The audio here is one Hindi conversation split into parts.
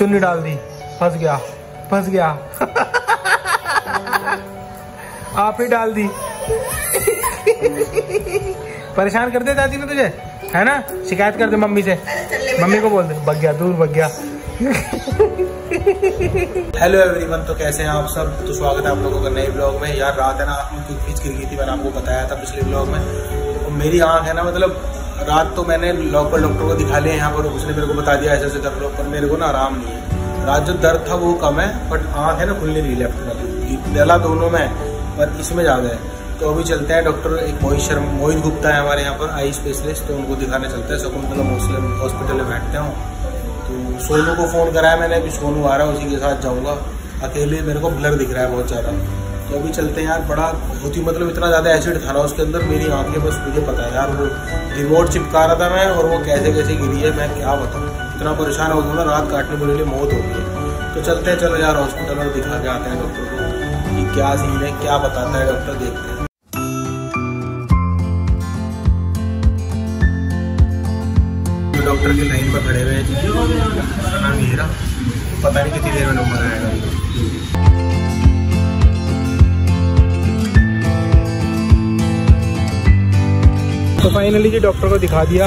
चुन्नी डाल दी फंस गया फंस गया। आप ही डाल दी। परेशान कर दे दादी ने तुझे, है ना? शिकायत कर दे मम्मी से। मम्मी को बोल दे बग गया, दूर बग गया। हेलो एवरीवन तो कैसे हैं आप सब? तो स्वागत है आप लोगों का नए ब्लॉग में। यार, रात है ना आँख में खींच गिर गई थी? मैंने आपको बताया था पिछले ब्लॉग में। तो मेरी आँख है ना मतलब रात तो मैंने लोकल डॉक्टर को दिखा लिया, यहाँ पर उसने मेरे को बता दिया ऐसे ऐसे दर्द पर मेरे को ना आराम नहीं है। रात जो दर्द था वो कम है बट आँख है ना खुलने रही लेफ़्ट वाली डला दोनों में, पर इसमें ज़्यादा है। तो अभी चलते हैं डॉक्टर एक मोहित शर्मा, मोहित गुप्ता है हमारे यहाँ पर, आई स्पेशलिस्ट तो उनको दिखाने चलते हैं। शकुंतला मुस्लिम हॉस्पिटल में बैठते हैं तो सोनू को फ़ोन कराया मैंने, अभी सोनू आ रहा है, उसी के साथ जाऊँगा। अकेले मेरे को ब्लर दिख रहा है बहुत ज़्यादा। तो अभी चलते हैं यार, बड़ा बहुत ही मतलब इतना ज़्यादा एसिड था ना उसके अंदर, मेरी आँखें बस, मुझे पता है यार, वो रिमोट चिपका रहा था मैं और वो कैसे कैसे गिरी है, मैं क्या बताऊँ? इतना परेशान हो गया ना, रात काटने के लिए मौत हो गई तो चलते हैं, चलो यार हॉस्पिटल में दिखा के आते हैं डॉक्टर को कि क्या सीन है, क्या बताता है डॉक्टर देखते हैं। डॉक्टर की लाइन पर खड़े हुए हैं नाम हीरा पता नहीं कितनी देर में नंबर आएगा। तो फाइनली जी डॉक्टर को दिखा दिया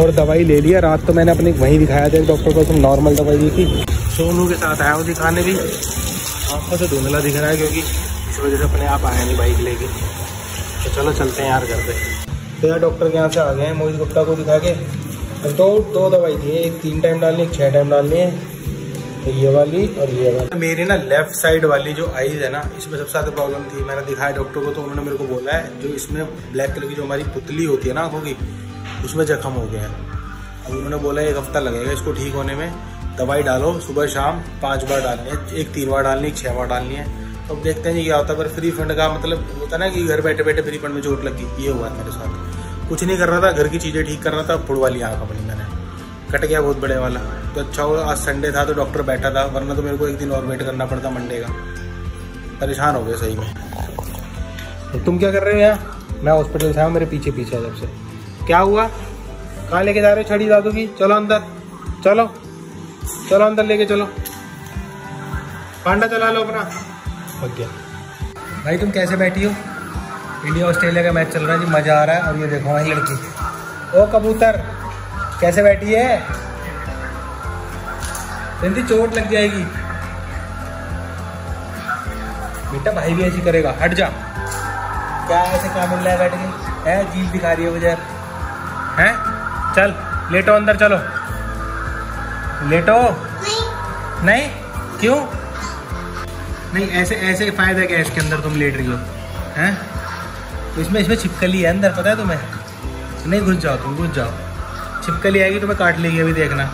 और दवाई ले लिया। रात तो मैंने अपने वहीं दिखाया था डॉक्टर को तुम नॉर्मल दवाई दी थी। सोनू के साथ आया हूँ दिखाने भी। आँखों से धुंधला दिख रहा है क्योंकि इस वजह से अपने आप आया नहीं बाइक लेके। तो चलो चलते हैं यार घर पे। तो यार डॉक्टर के यहाँ से आ गए हैं, मोहित गुप्ता को दिखा के। दो दो दवाई है एक तीन टाइम डालनी, एक छः टाइम डालनी है। तो ये वाली और ये वाली। मेरी ना लेफ़्ट साइड वाली जो आईज है ना, इसमें सबसे ज़्यादा प्रॉब्लम थी। मैंने दिखाया डॉक्टर को तो उन्होंने मेरे को बोला है, जो इसमें ब्लैक कलर की जो हमारी पुतली होती है ना आँखों की, उसमें जख्म हो गया है। अब उन्होंने बोला, एक हफ़्ता लगेगा इसको ठीक होने में। दवाई डालो, सुबह शाम पाँच बार डालनी है, एक तीन बार डालनी है छह बार डालनी है। तो अब देखते हैं जी क्या होता है। पर फ्री फंड का मतलब होता है ना कि घर बैठे बैठे फ्री फंड में चोट लगी, ये हुआ है मेरे साथ। कुछ नहीं कर रहा था, घर की चीज़ें ठीक कर रहा था फुड़ वाली आँख अपनी मैंने। कट गया बहुत बड़े वाला। तो अच्छा हुआ, आज संडे था तो डॉक्टर बैठा था, वरना तो मेरे को एक दिन और वेट करना पड़ता मंडे का। परेशान हो गया सही में। तो तुम क्या कर रहे हो यार? मैं हॉस्पिटल से आया मेरे पीछे पीछे जब से क्या हुआ? कहाँ लेके जा रहे हो छड़ी दादू की? चलो अंदर। चलो। चलो अंदर लेके चलो। पांडा चला लो अपना। गया। भाई, तुम कैसे बैठी हो? इंडिया ऑस्ट्रेलिया का मैच चल रहा है जी, मज़ा आ रहा है। और ये देखो वही लड़की। ओ कबूतर। कैसे बैठी है? रिंदी चोट लग जाएगी। बेटा भाई भी ऐसी करेगा। हट जा। क्या ऐसे क्या मिल रहा है बैठ के? है जीप दिखा रही है मुझे है? चल लेटो अंदर चलो। लेटो। नहीं, नहीं? क्यों? नहीं ऐसे ऐसे फ़ायदा क्या इसके अंदर तुम लेट रही हो? हैं? इसमें इसमें छिपकली है अंदर पता है तुम्हें? नहीं घुस जाओ तुम घुस जाओ। छिपकली आएगी तो मैं काट लेगी अभी देखना।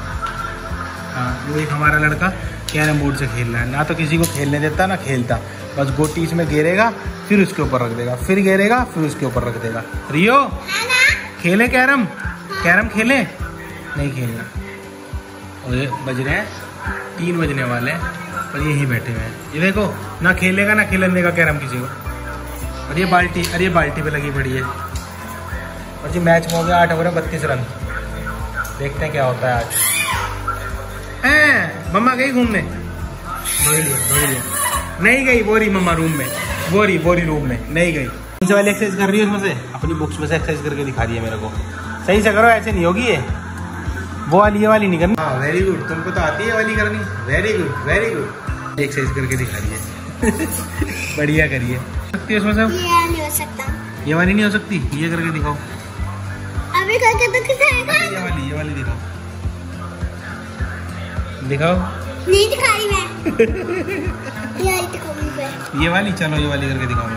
हाँ वो एक हमारा लड़का कैरम बोर्ड से खेल रहा है। ना तो किसी को खेलने देता ना खेलता। बस गोटी इसमें घेरेगा फिर उसके ऊपर रख देगा। फिर घेरेगा फिर उसके ऊपर रख देगा। रियो खेले कैरम? कैरम खेले? नहीं खेलना। और ये बज रहे हैं तीन बजने वाले हैं और यहीं बैठे हुए हैं। ये देखो ना खेलेगा ना खेलने देगा कैरम किसी को। और ये बाल्टी अरे ये बाल्टी पे लगी पड़ी है। और जी मैच में हो गया आठ ओवर बत्तीस रन। देखते हैं क्या होता है आज। मम्मा गई घूमने नहीं गई बोरी मम्मा रूम में। बोरी बोरी रूम में नहीं गई। कौन से वाली एक्सरसाइज कर रही है उसमें से? अपनी बुक्स में से एक्सरसाइज करके दिखा रही है मेरे को। सही से करो ऐसे नहीं होगी ये। वो वाली ये वाली नहीं करनी। हाँ वेरी गुड तुमको तो आती है वाली करनी। Very good very good exercise करके दिखा रही है। बढ़िया करिए। सकती है उसमें से? ये नहीं हो सकता। ये वाली नहीं हो सकती? ये करके दिखाओ। अभी करके तो ये वाली ये वाली दिखाओ। दिखाओ। नहीं दिखाई मैं। ये दिखाऊँगी मैं। ये वाली चलो ये वाली करके दिखाओ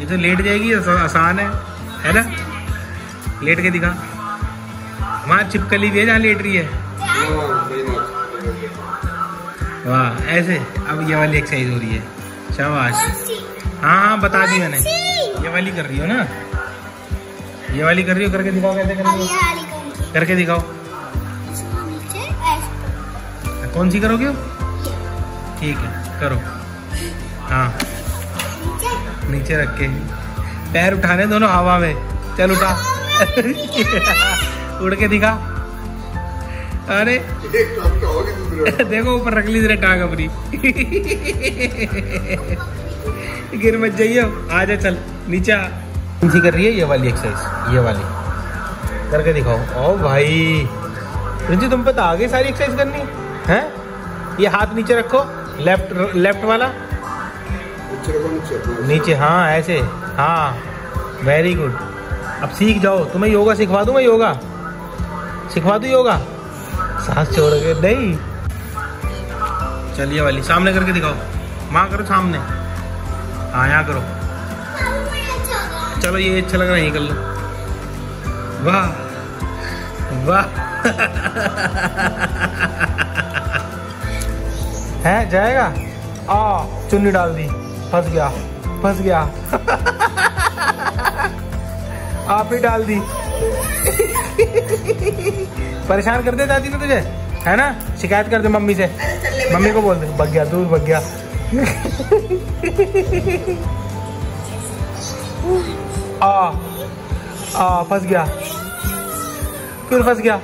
ये तो लेट जाएगी आसान है। है ना? लेट के दिखा। हमारा चिपकली भी है जहाँ लेट रही है। वाह ऐसे। अब ये वाली एक्सरसाइज हो रही है। शाबाश। हाँ हाँ बता दी मैंने। ये वाली कर रही हो ना? ये वाली कर रही हो? करके दिखाओ कैसे कर रही हो। करके दिखाओ। नीचे कौन सी करोगे? ठीक है करो। हाँ। नीचे। नीचे रख के। पैर उठाने दोनों हवा में। चल उठा। उड़ के दिखा। अरे। दूसरे। देखो ऊपर रख ली तेरे टांग अपनी। गिर मत जाइयो। आ जा चल। नीचे कौन सी कर रही है ये वाली एक्सरसाइज ये वाली। करके दिखाओ। ओ भाई। रिंची तुम पे तो आगे सारी एक्सरसाइज करनी है ये हाथ नीचे रखो लेफ़्ट लेफ़्ट वाला। नीचे हाँ ऐसे। हाँ वेरी गुड अब सीख जाओ। तुम्हें योगा सिखवा दूँ मैं योगा? सिखवा दूँ योगा? सांस छोड़ के नहीं। चलिए वाली, सामने करके दिखाओ। माँ करो, सामने। हाँ यहाँ करो। चलो ये अच्छा लग रहा है ये कर लो वाह वाह। है जाएगा? आ चुन्नी डाल दी। फंस गया फंस गया। आप ही डाल दी। परेशान कर दे दादी ने तुझे है ना? शिकायत कर दे मम्मी से। मम्मी को बोल दे भग गया दूर भग गया। आ आ फंस गया। फिर फंस गया।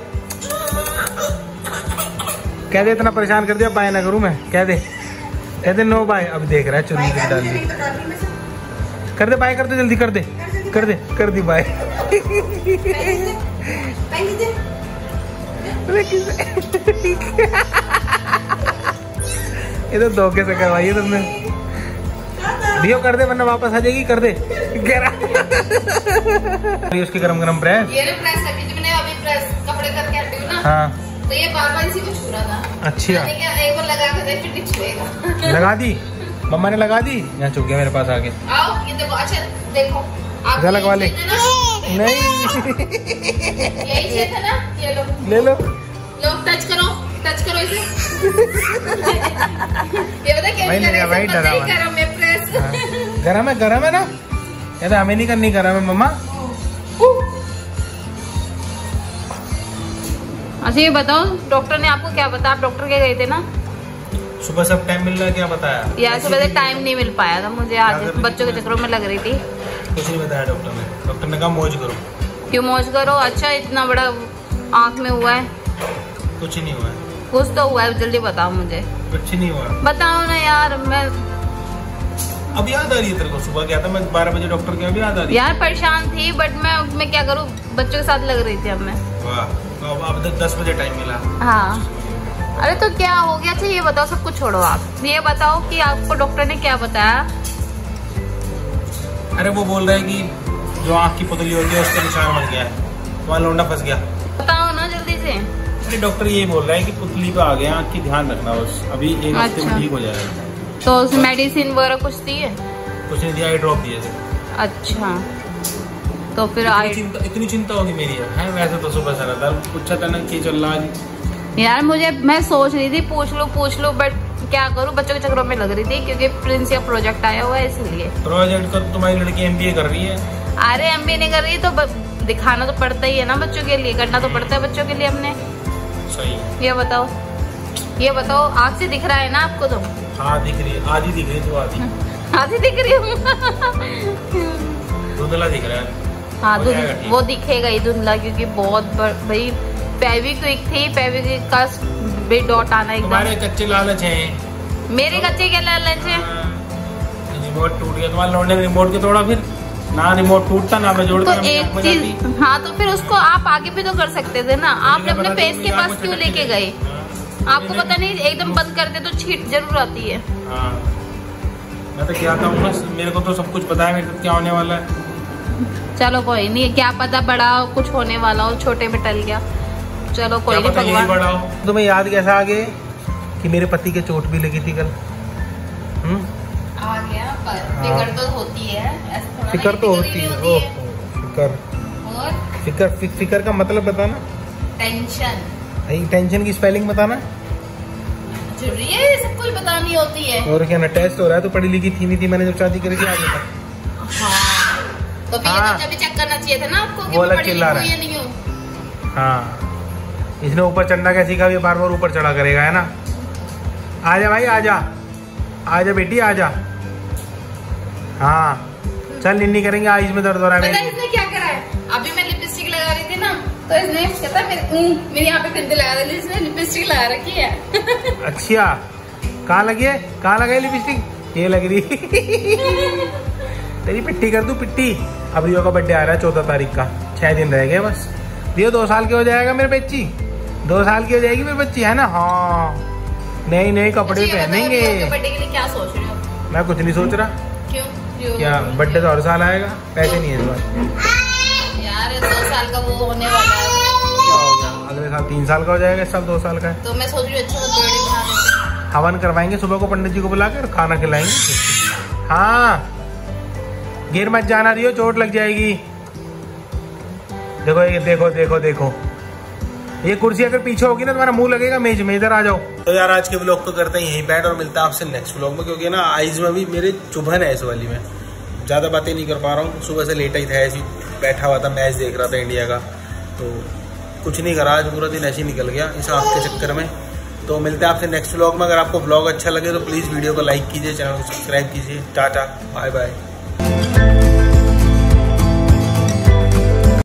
कह दे इतना परेशान कर दिया बाय ना करूँ मैं। कह दे। कह दे नो बाय अब देख रहा है चुन्नी की डाल। दी कर दे बाय कर दे जल्दी कर दे। कर दे कर दी बाय ये तो धोखे से करवाई है तुमने। दियो कर दे वरना वापस आ जाएगी कर दे। ये उसके गरम गरम प्रेस ये ना प्रेस अभी जो मैंने अभी प्रेस कपड़े करके हटी हूँ ना। हाँ। तो ये बार बार इसी को छू रहा था। अच्छा। एक बार लगा के देख फिर छुएगा। लगा दी? मम्मा ने लगा दी? यहाँ चुक गया मेरे पास आके। आओ ये देखो अच्छा देखो। गलत वाले। नहीं। यही चाहिए था ना ये लो। ले लो। लो टच करो टच करो इसे। ये बता क्या भाई नहीं, भाई डरा। मैं प्रेस। गरम है गरम है ना? ये तो हमें नहीं करनी गरम है मम्मा। अच्छा ये बताओ डॉक्टर ने आपको क्या बताया? आप डॉक्टर के गए थे ना? सुबह सब टाइम मिल रहा है क्या बताया? यार सुबह से टाइम नहीं मिल पाया था मुझे आज बच्चों के चक्करों में लग रही थी। कुछ नहीं बताया डॉक्टर ने। डॉक्टर ने कहा मौज करो। क्यों मौज करो? अच्छा इतना बड़ा आँख में हुआ है। कुछ नहीं हुआ है। कुछ तो हुआ है जल्दी बताओ मुझे। कुछ नहीं हुआ। बताओ ना यार मैं अब याद आ रही है तेरे को सुबह गया था? मैं बारह बजे डॉक्टर के अब याद आ रही यार परेशान थी बट मैं मैं क्या करूँ? बच्चों के साथ लग रही थी अब मैं। वाह तो अब अब दस बजे टाइम मिला। हाँ। अरे तो क्या हो गया? अच्छा ये बताओ सब कुछ छोड़ो आप। ये बताओ कि आपको डॉक्टर ने क्या बताया? अरे वो बोल रहे है कि जो आँख की पुतली होती है उसका निशान बन गया है। वहाँ लौंडा फंस गया। बताओ ना जल्दी से। अरे डॉक्टर ये बोल रहा है कि पुतली पे आ गया आँख की ध्यान रखना बस। अभी एक हफ़्ते में अच्छा। ठीक हो जाएगा। तो उस मेडिसिन वगैरह कुछ दी है? कुछ नहीं दिया आई ड्रॉप दिए थे। अच्छा। तो फिर इतनी आई चिंता इतनी चिंता होगी मेरी है हैं? वैसे तो सुबह से रहता पूछा था ना कि चल रहा आज यार मुझे मैं सोच रही थी पूछ लो पूछ लो बट क्या करूँ? बच्चों के चक्रों में लग रही थी क्योंकि प्रिंस का प्रोजेक्ट आया हुआ है इसलिए। प्रोजेक्ट का तो तुम्हारी लड़की एमबीए कर रही है। अरे एम नहीं कर रही तो दिखाना तो पड़ता ही है ना बच्चों के लिए। करना तो पड़ता है बच्चों के लिए हमने। सही। ये बताओ। ये बताओ आग से दिख रहा है ना आपको तो? हाँ दिख रही है आधी दिख रही है तो आधी। आधी दिख रही हूँ। धुंधला दिख रहा है। हाँ हो धुंध- वो दिखेगा ही धुंधला क्योंकि बहुत भाई ब- भाई फेविक्विक थी फेविक्विक का भी डॉट आना तुम्हारे एकदम कच्चे लालच हैं। मेरे कच्चे क्या लालच है? रिमोट टूट गया तुम्हारे लौंडे ने रिमोट के तोड़ा फिर? ना रिमोट टूटता ना मैं जोड़ तो एक चीज़ हाँ तो फिर उसको आप आगे भी तो कर सकते थे ना। आपने अपने फेस के पास क्यों लेके गए? आपको पता नहीं एकदम बंद कर दे तो छीट ज़रूर आती है। हाँ। मैं तो क्या कहूँ बस मेरे को तो सब कुछ पता है मेरे क्या होने वाला है। चलो कोई नहीं क्या पता बड़ा हो कुछ होने वाला हो छोटे में टल गया। चलो कोई नहीं पता भगवान। बड़ा हो तुम्हें याद कैसा आ गया? कि मेरे पति के चोट भी लगी थी कल। हम्म? आ गया पर हाँ। तो होती है फिकर थोड़ा तो होती है। ओह फ़िक्र। और? फ़िक्र का मतलब बताना। टेंशन टेंशन की स्पेलिंग बताना। ज़रूरी है ये सब कुछ बतानी होती है। और क्या ना टेस्ट हो रहा है तो पढ़ी लिखी थी नहीं थी मैंने जब शादी करी थी आगे था हाँ। तो हाँ। भी चेक करना चाहिए था ना आपको कि वो अलग चिल्ला रहा हूँ। हूँ। हाँ। इसने ऊपर चढ़ना क्या सीखा ये बार बार ऊपर चढ़ा करेगा है ना? आजा भाई आजा। आजा बेटी आजा। हाँ। चल निन्नी करेंगे आइज़ में दर्द हो रहा है तो इसने कहता मेरे मेरे यहाँ पे बिंदी लगा दी इसने लिपस्टिक लगा रखी है। अच्छा। कहाँ लगी है? कहाँ लगाई लिपस्टिक ये लग रही। तेरी पिट्टी कर दू पिट्टी अब रियो का बर्थडे आ रहा है चौदह तारीख का। छह दिन रह गए बस। रियो दो साल की हो जाएगा मेरे बच्ची। दो साल की हो जाएगी मेरी बच्ची है ना? हाँ। नए नए कपड़े पहनेंगे। रियो बर्थडे के लिए क्या सोच रहे हो? मैं कुछ नहीं सोच रहा। क्यों? क्या बर्थडे तो हर साल आएगा। पैसे नहीं है इस बार। यार दो साल का वो होने वाला साल तीन साल का हो जाएगा इस साल दो साल का है। तो मैं सोच रही अच्छा सा बर्थडे बना देते हैं। हवन करवाएँगे सुबह को पंडित जी को बुलाकर खाना खिलाएँगे। हाँ। गिर मत जाना रही हो चोट लग जाएगी। देखो ये देखो देखो देखो। ये कुर्सी अगर पीछे होगी ना तुम्हारा मुँह लगेगा मेज में इधर आ जाओ। तो यार आज के ब्लॉग तो करते हैं यहीं बैठ और मिलता है आपसे नेक्स्ट ब्लॉग में क्योंकि ना आइज़ में भी मेरे चुभन है इस वाली में। ज़्यादा बातें नहीं कर पा रहा हूँ सुबह से लेटा ही था ऐसे बैठा हुआ था मैच देख रहा था इंडिया का। तो कुछ नहीं करा, आज पूरा दिन ऐसे ही निकल गया इस आग के चक्कर में। तो मिलते हैं आपसे नेक्स्ट ब्लॉग में। अगर आपको ब्लॉग अच्छा लगे तो प्लीज़ वीडियो को लाइक कीजिए चैनल को सब्सक्राइब कीजिए। Tata bye bye